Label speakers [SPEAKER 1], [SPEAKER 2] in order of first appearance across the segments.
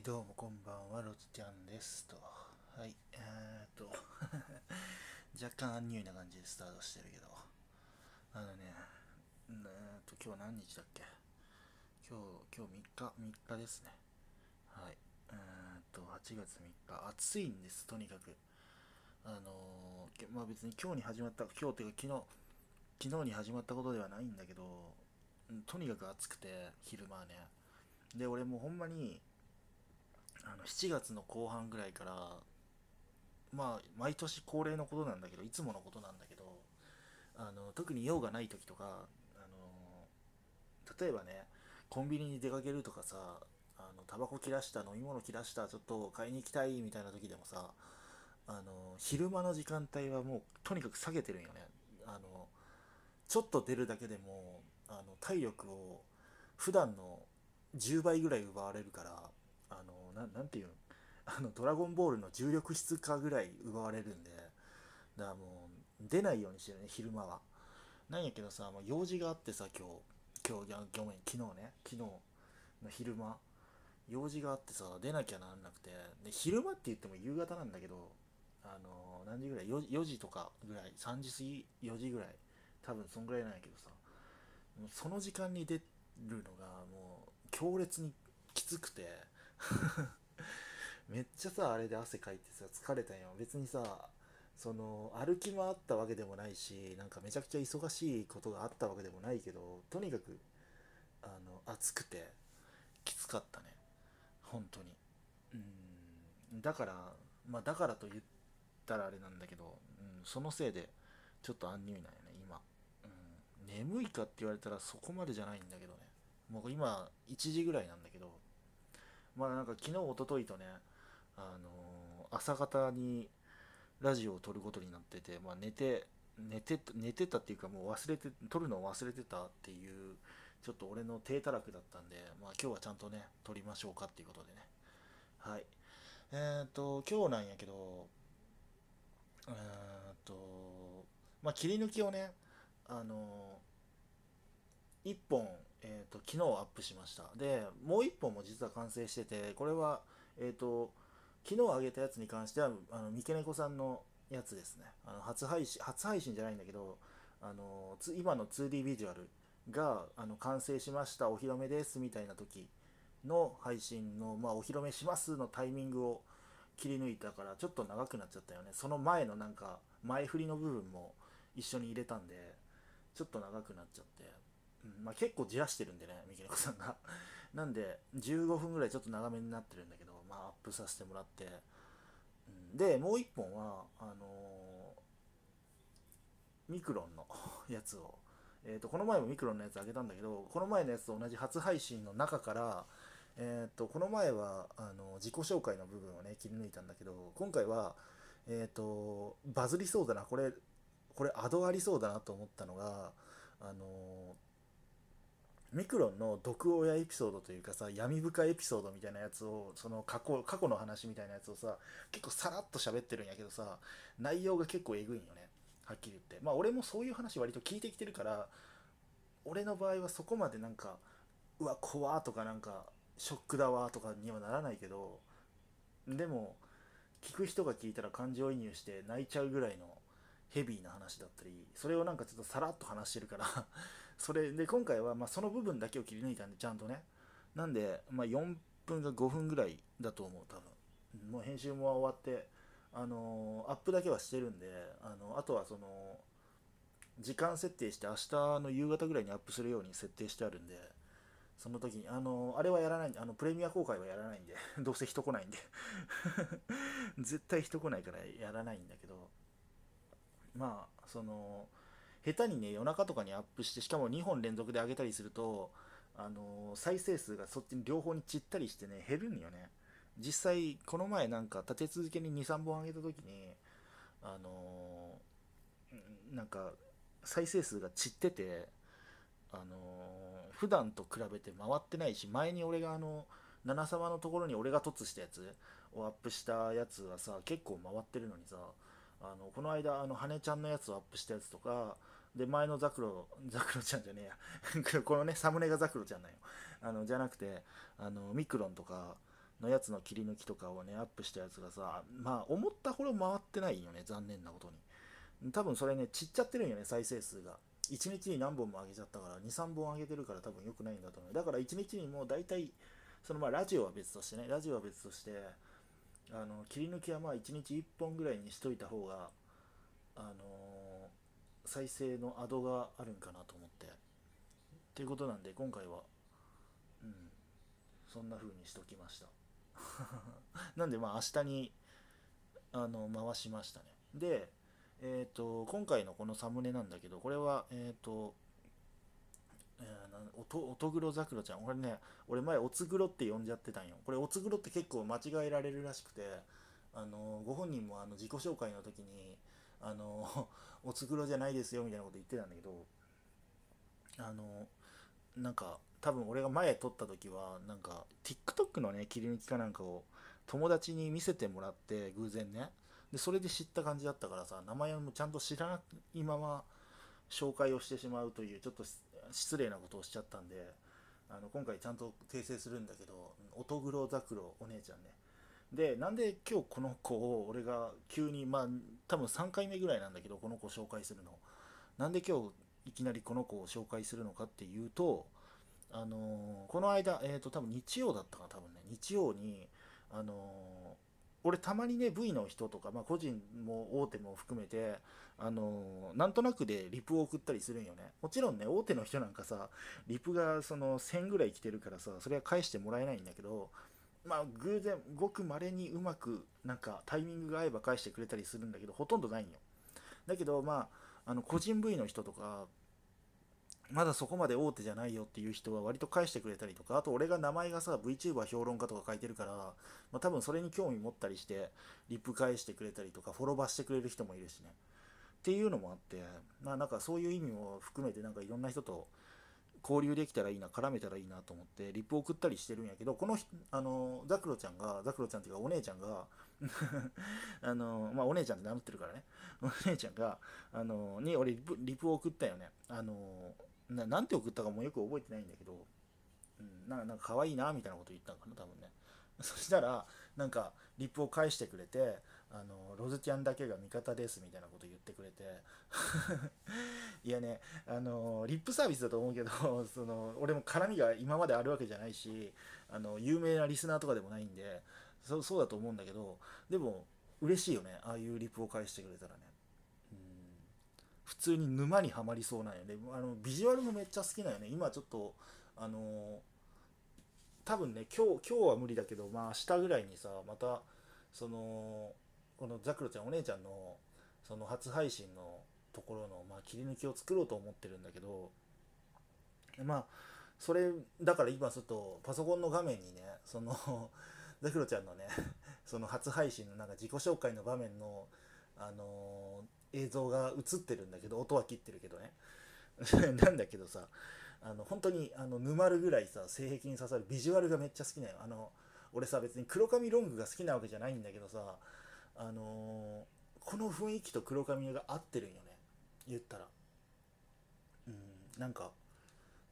[SPEAKER 1] はい、どうもこんばんは、ロズちゃんです。と。はい、えーっと、若干アンニュイな感じでスタートしてるけど、あのね、えーっと、今日何日だっけ？今日、今日3日、3日ですね。はい、えーっと、8月3日、暑いんです、とにかく。あのまあ別に今日に始まった、今日っていうか昨日、昨日に始まったことではないんだけど、とにかく暑くて、昼間はね。で、俺もうほんまに、あの7月の後半ぐらいからまあ毎年恒例のことなんだけどいつものことなんだけどあの特に用がない時とかあの例えばねコンビニに出かけるとかさあのタバコ切らした飲み物切らしたちょっと買いに行きたいみたいな時でもさあの昼間の時間帯はもうとにかく下げてるんよね。あのちょっと出るだけでもあの体力を普段の10倍ぐらい奪われるからあのななんていうの？あのドラゴンボールの重力質化ぐらい奪われるんでだからもう出ないようにしてるね昼間は。なんやけどさ、まあ、用事があってさ今日。今日ごめん昨日ね。昨日の昼間。用事があってさ出なきゃなんなくて。で昼間って言っても夕方なんだけどあの何時ぐらい？4, 4時とかぐらい？3時過ぎ？4時ぐらい？多分そんぐらいなんやけどさ。もうその時間に出るのがもう強烈にきつくて。めっちゃさあれで汗かいてさ疲れたんよ。別にさその歩き回ったわけでもないしなんかめちゃくちゃ忙しいことがあったわけでもないけどとにかくあの暑くてきつかったね。本当に。うん。だからまあだからと言ったらあれなんだけど、うん、そのせいでちょっとアンニュイなんよね今、うん、眠いかって言われたらそこまでじゃないんだけどね。もう今1時ぐらいなんだけどまあなんか昨日一昨日とねあのー朝方にラジオを撮ることになってて、まあ、寝て寝て寝てたっていうかもう忘れて撮るのを忘れてたっていうちょっと俺の低たらくだったんで、まあ、今日はちゃんとね撮りましょうかっていうことでね。はい。えー、っと今日なんやけどえー、っとまあ切り抜きをねあのー1本、えー、と昨日アップしました。でもう1本も実は完成しててこれはえっ、と昨日上げたやつに関してはあの三毛猫さんのやつですね。あの初配信初配信じゃないんだけどあのつ今の 2D ビジュアルがあの完成しましたお披露目ですみたいな時の配信の、まあ、お披露目しますのタイミングを切り抜いたからちょっと長くなっちゃったよね。その前のなんか前振りの部分も一緒に入れたんでちょっと長くなっちゃって、うんまあ、結構じらしてるんでね三毛猫さんが。なんで15分ぐらいちょっと長めになってるんだけどまあアップさせてもらって、うんでもう1本はあのーミクロンの やつを。えー、とこの前もミクロンのやつあげたんだけどこの前のやつと同じ初配信の中から、えー、とこの前はあの自己紹介の部分をね切り抜いたんだけど今回は、えー、とバズりそうだなこれこれアドありそうだなと思ったのがあのミクロンの毒親エピソードというかさ闇深いエピソードみたいなやつをその過去過去の話みたいなやつをさ結構さらっと喋ってるんやけどさ内容が結構えぐいんよね。はっきり言って。まあ俺もそういう話割と聞いてきてるから俺の場合はそこまでなんかうわ怖とかなんかショックだわとかにはならないけどでも聞く人が聞いたら感情移入して泣いちゃうぐらいのヘビーな話だったりそれをなんかちょっとさらっと話してるからそれで今回はまその部分だけを切り抜いたんでちゃんとね。なんで、ま、4分か5分ぐらいだと思う多分。もう編集も終わってあのアップだけはしてるんであのあとはその時間設定して明日の夕方ぐらいにアップするように設定してあるんでその時にあのあれはやらないあのプレミア公開はやらないんで どうせ人来ないんで。絶対人来ないからやらないんだけど。まあその下手にね夜中とかにアップしてしかも2本連続で上げたりするとあの再生数がそっちに両方に散ったりしてね減るんよね。実際この前なんか立て続けに23本上げた時にあのーなんか再生数が散っててあのー普段と比べて回ってないし前に俺があの七様のところに俺が凸したやつをアップしたやつはさ結構回ってるのにさあのこの間あの羽ちゃんのやつをアップしたやつとかで前のザクロ ザクロちゃんじゃねえや。このねサムネがザクロちゃんなんよ。あのじゃなくてあのミクロンとかのやつの切り抜きとかをねアップしたやつがさまあ思ったほど回ってないよね残念なことに。多分それねちっちゃってるんよね再生数が。1日に何本も上げちゃったから23本上げてるから多分良くないんだと思う。だから1日にもう大体そのまあラジオは別としてねラジオは別としてあの切り抜きはまあ1日1本ぐらいにしといた方があの、再生のアドがあるんかなと思って。っていうことなんで今回はうんそんな風にしときました。なんでまあ明日にあの回しましたね。でえっ、ー、と今回のこのサムネなんだけどこれはえっ、ー、とえー、おとおとぐろざくろちゃん。これね俺前おつぐろって呼んじゃってたんよ。これおつぐろって結構間違えられるらしくてあのご本人もあの自己紹介の時にあの おつぐろじゃないですよみたいなこと言ってたんだけどあのなんか多分俺が前撮った時はなんか TikTok のね切り抜きかなんかを友達に見せてもらって偶然ね。でそれで知った感じだったからさ名前もちゃんと知らないまま紹介をしてしまうというちょっと失礼なことをしちゃったんであの今回ちゃんと訂正するんだけど音黒ザクロお姉ちゃんね。でなんで今日この子を俺が急にまあ多分3回目ぐらいなんだけどこの子を紹介するの。なんで今日いきなりこの子を紹介するのかっていうとあのー、この間えっ、ー、と多分日曜だったか多分ね。日曜にあのー俺たまにね V の人とか、まあ、個人も大手も含めてあのー、なんとなくでリプを送ったりするんよね。もちろんね大手の人なんかさリプがその1000ぐらい来てるからさそれは返してもらえないんだけどまあ偶然ごく稀にうまくなんかタイミングが合えば返してくれたりするんだけどほとんどないんよだけどまああの個人 V の人とかまだそこまで大手じゃないよっていう人は割と返してくれたりとか、あと俺が名前がさ、VTuber 評論家とか書いてるから、まあ、多分それに興味持ったりして、リップ返してくれたりとか、フォロバーしてくれる人もいるしね。っていうのもあって、まあなんかそういう意味も含めてなんかいろんな人と交流できたらいいな、絡めたらいいなと思って、リップ送ったりしてるんやけど、この、あの、ザクロちゃんが、ザクロちゃんっていうかお姉ちゃんが あの、まあお姉ちゃんって名乗ってるからね、お姉ちゃんが、あの、に俺リプリプを送ったよね。あの、ななんて送ったかもよく覚えてないんだけど、うん、なんかなんか可愛いなみたいなこと言ったのかな多分ね そしたらなんかリップを返してくれてあのロズちゃんだけが味方ですみたいなこと言ってくれていやねあのリップサービスだと思うけど その俺も絡みが今まであるわけじゃないしあの有名なリスナーとかでもないんでそそうだと思うんだけどでも嬉しいよねああいうリップを返してくれたらね。普通に沼にはまりそうなんよね。あのビジュアルもめっちゃ好きなんよね。今ちょっとあの多分ね今日今日は無理だけどまあ明日ぐらいにさまたそのこのザクロちゃんお姉ちゃんのその初配信のところの、まあ、切り抜きを作ろうと思ってるんだけどまあそれだから今ちょっとパソコンの画面にねその ザクロちゃんのね その初配信のなんか自己紹介の場面のあのー映像が映ってるんだけど音は切ってるけどね。なんだけどさあの本当にあの沼るぐらいさ性癖に刺さるビジュアルがめっちゃ好きなよ。あの俺さ別に黒髪ロングが好きなわけじゃないんだけどさあのー、この雰囲気と黒髪が合ってるんよね。言ったら。うんなんか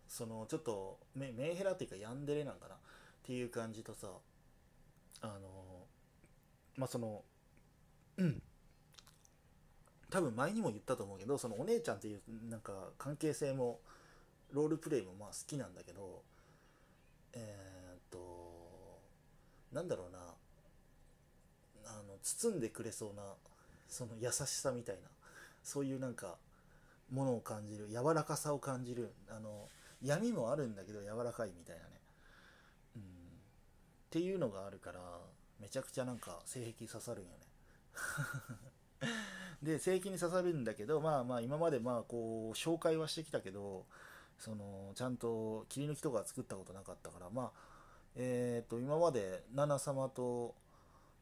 [SPEAKER 1] そのちょっとメメンヘラっていうかヤンデレなんかな？っていう感じとさあの、まあそのうん。多分前にも言ったと思うけどそのお姉ちゃんっていうなんか関係性もロールプレイもまあ好きなんだけどえー、っとなんだろうな。あの包んでくれそうなその優しさみたいな。そういうなんかものを感じる柔らかさを感じるあの闇もあるんだけど柔らかいみたいなね、うん、っていうのがあるからめちゃくちゃなんか性癖刺さるんよね。で正規に刺さるんだけどまあまあ今までまあこう紹介はしてきたけどそのちゃんと切り抜きとか作ったことなかったからまあえっ、ー、と今までナナ様と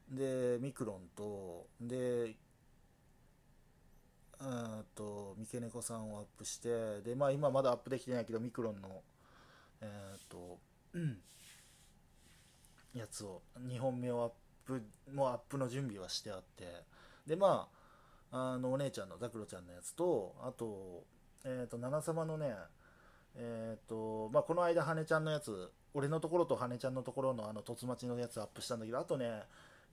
[SPEAKER 1] でミクロンとでうんと三毛猫さんをアップしてでまあ今まだアップできてないけどミクロンのえ、ー、とうんやつを2本目をアップもうアップの準備はしてあってでまああのお姉ちゃんのザクロちゃんのやつとあとえ、ー、と七様のねえ、ー、とまあこの間羽ちゃんのやつ俺のところと羽ちゃんのところのあの凸待ちのやつアップしたんだけどあとね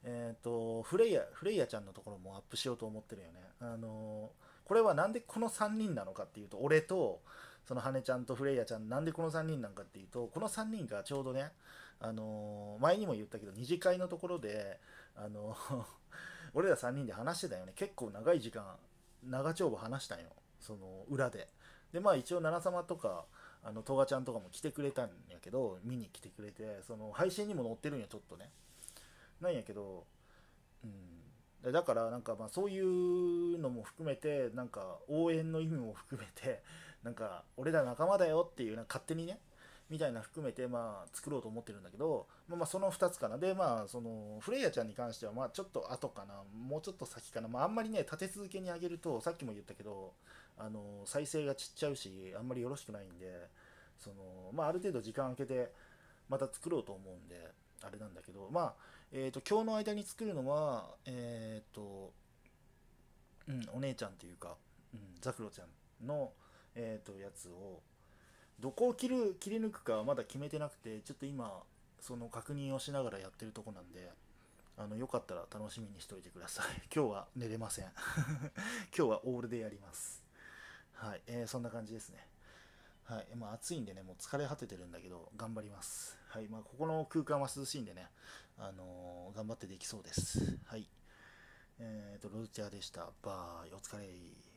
[SPEAKER 1] えっ、とフレイヤフレイヤちゃんのところもアップしようと思ってるよね。あのこれはなんでこの3人なのかっていうと俺とその羽ちゃんとフレイヤちゃんなんでこの3人なんかっていうとこの3人がちょうどねあの前にも言ったけど二次会のところであの 俺ら3人で話してたよね。結構長い時間長丁場話したんよ。その裏で。でまあ一応奈々様とかあのトガちゃんとかも来てくれたんやけど見に来てくれてその配信にも載ってるんやちょっとね。なんやけどうん。だからなんかまあそういうのも含めてなんか応援の意味も含めて なんか俺ら仲間だよっていうな勝手にねみたいな含めてまあ作ろうと思ってるんだけど、まあ、まその2つかな。でまあそのフレイヤちゃんに関してはまあちょっと後かな。もうちょっと先かな。まああんまりね立て続けに上げるとさっきも言ったけどあの再生がちっちゃうしあんまりよろしくないんでそのまあある程度時間空けてまた作ろうと思うんであれなんだけどまあえっ、ー、と今日の間に作るのはえっ、ー、とうんお姉ちゃんっていうか、うん、ザクロちゃんのえっ、ー、とやつをどこを切る切り抜くかはまだ決めてなくてちょっと今その確認をしながらやってるとこなんであのよかったら楽しみにしといてください。今日は寝れません。今日はオールでやります。はい、えー、そんな感じですね。はいまあ、暑いんでねもう疲れ果ててるんだけど頑張ります。はいまあ、ここの空間は涼しいんでねあのー、頑張ってできそうです。はい。えーとロルチャーでした。バイ。お疲れ。